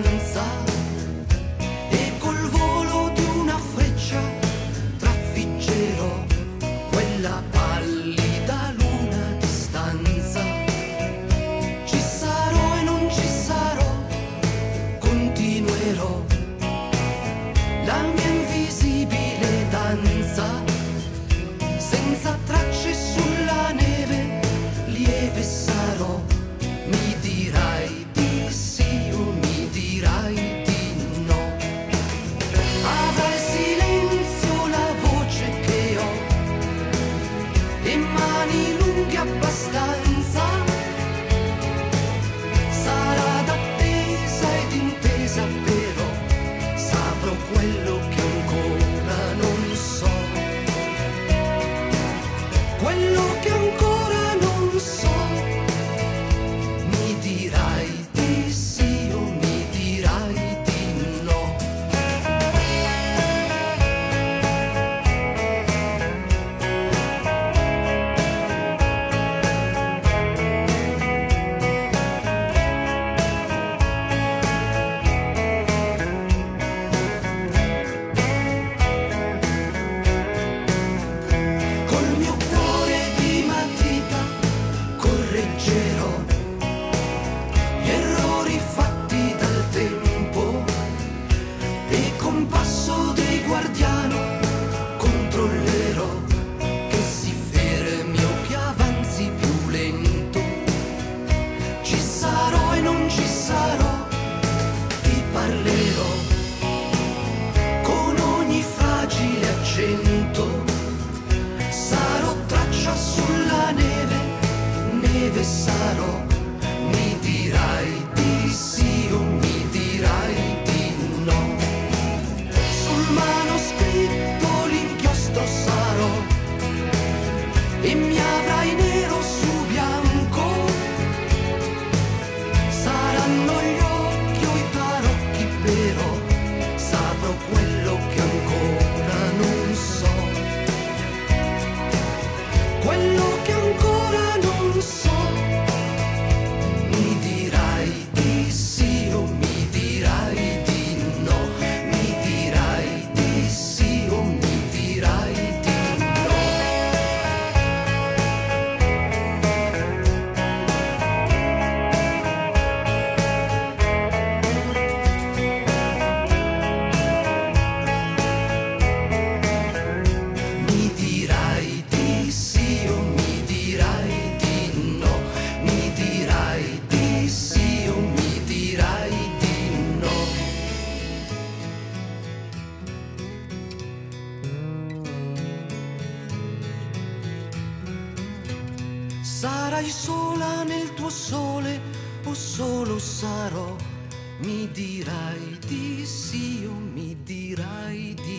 distanza e col volo di una freccia trafiggerò quella pallida luna distanza. Ci sarò e non ci sarò, continuerò la mia invisibile danza senza tracce sulla neve lieve. when looking neve sarò, mi dirai di sì o mi dirai di no. Sul manoscritto l'inchiostro sarò e mi avrai nero su bianco. Saranno gli occhi o i tarocchi, però saprò quello che ancora non so. Quello Sarai sola nel tuo sole o solo sarò? Mi dirai di sì o mi dirai di